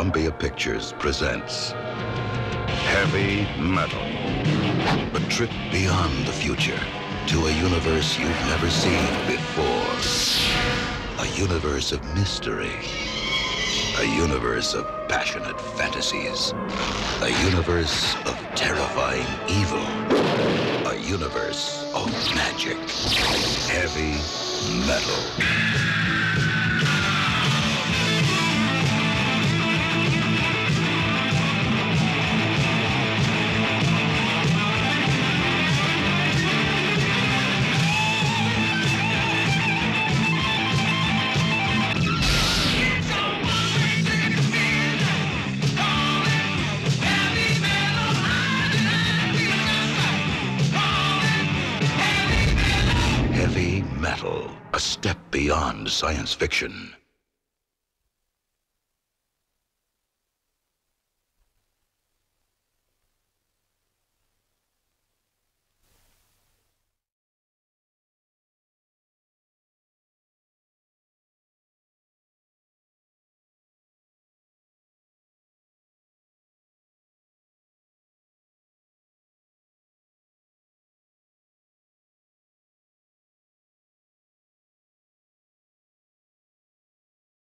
Columbia Pictures presents Heavy Metal. A trip beyond the future to a universe you've never seen before. A universe of mystery. A universe of passionate fantasies. A universe of terrifying evil. A universe of magic. Heavy Metal. Metal. A step beyond science fiction.